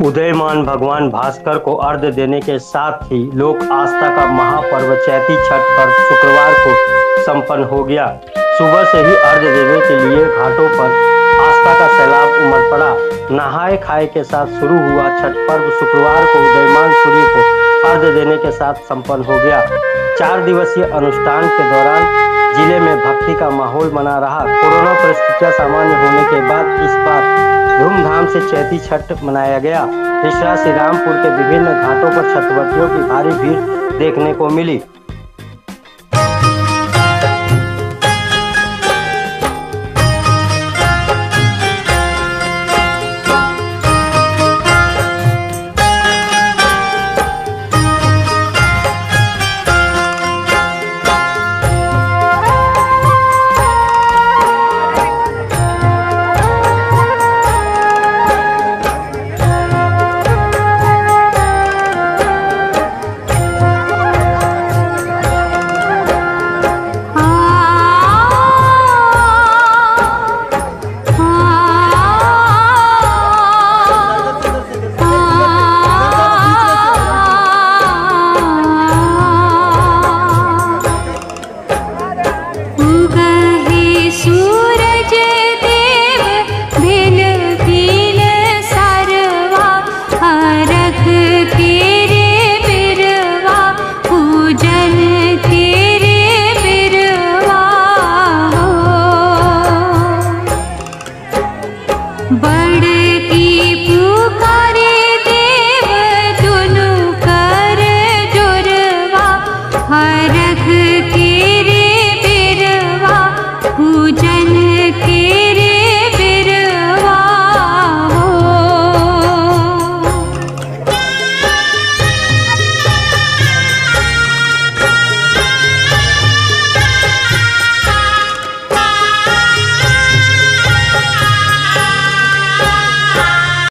उदयमान भगवान भास्कर को अर्घ्य देने के साथ ही लोक आस्था का महापर्व चैती छठ पर्व शुक्रवार को संपन्न हो गया। सुबह से ही अर्घ्य देने के लिए घाटों पर आस्था का सैलाब उमड़ पड़ा। नहाए खाए के साथ शुरू हुआ छठ पर्व शुक्रवार को उदयमान सूर्य को अर्घ्य देने के साथ संपन्न हो गया। चार दिवसीय अनुष्ठान के दौरान ज़िले में भक्ति का माहौल बना रहा। कोरोना परिस्थितियाँ सामान्य होने के बाद इस बार धूमधाम से चैती छठ मनाया गया। तीसरा श्री रामपुर के विभिन्न घाटों पर छठवर्तियों की भारी भीड़ देखने को मिली।